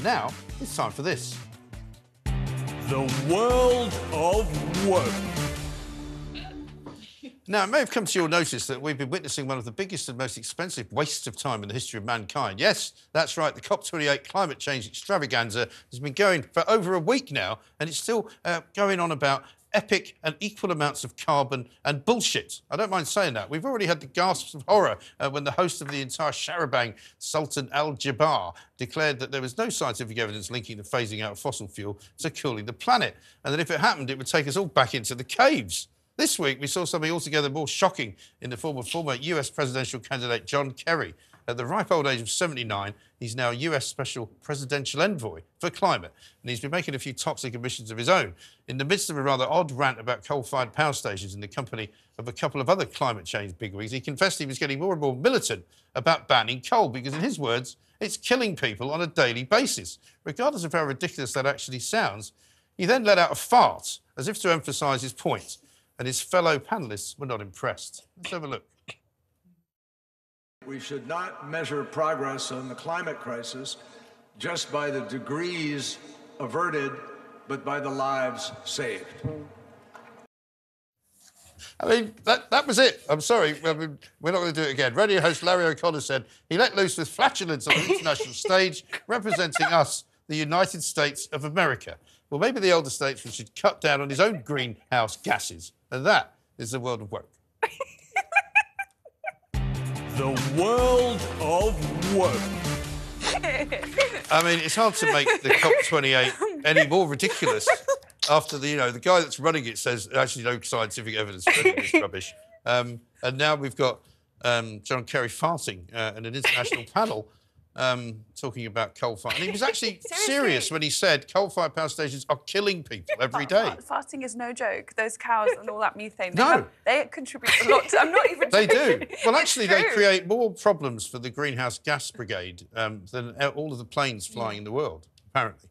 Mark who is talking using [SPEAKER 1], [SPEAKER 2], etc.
[SPEAKER 1] And now it's time for this.
[SPEAKER 2] The world of woke.
[SPEAKER 1] Now, it may have come to your notice that we've been witnessing one of the biggest and most expensive wastes of time in the history of mankind. Yes, that's right, the COP28 climate change extravaganza has been going for over a week now, and it's still uh, going on about epic and equal amounts of carbon and bullshit. I don't mind saying that. We've already had the gasps of horror uh, when the host of the entire charabang, Sultan Al Jaber, declared that there was no scientific evidence linking the phasing out of fossil fuel to cooling the planet, and that if it happened, it would take us all back into the caves. This week, we saw something altogether more shocking in the form of former US presidential candidate John Kerry. At the ripe old age of 79, he's now US Special Presidential Envoy for Climate, and he's been making a few toxic emissions of his own in the midst of a rather odd rant about coal fired power stations in the company of a couple of other climate change bigwigs. He confessed he was getting more and more militant about banning coal because, in his words, it's killing people on a daily basis. Regardless of how ridiculous that actually sounds, he then let out a fart as if to emphasise his point and his fellow panelists were not impressed. Let's have a look.
[SPEAKER 3] We should not measure progress on the climate crisis just by the degrees averted, but by the lives saved.
[SPEAKER 1] I mean, that, that was it. I'm sorry. I mean, we're not going to do it again. Radio host Larry O'Connor said he let loose with flatulence on the international stage, representing us, the United States of America. Well, maybe the elder statesman should cut down on his own greenhouse gases. And that is the world of work.
[SPEAKER 2] The world of woke.
[SPEAKER 1] I mean, it's hard to make the COP28 any more ridiculous after the, you know, the guy that's running it says actually no scientific evidence for this rubbish. Um, and now we've got um, John Kerry farting uh, in an international panel um, talking about coal fire. And he was actually serious when he said coal-fired power stations are killing people every day.
[SPEAKER 4] Farting is no joke. Those cows and all that methane, they,
[SPEAKER 1] No.
[SPEAKER 4] have- they contribute a lot. To, I'm not even
[SPEAKER 1] They do. Well, actually, they create more problems for the greenhouse gas brigade um, than all of the planes flying in the world, apparently.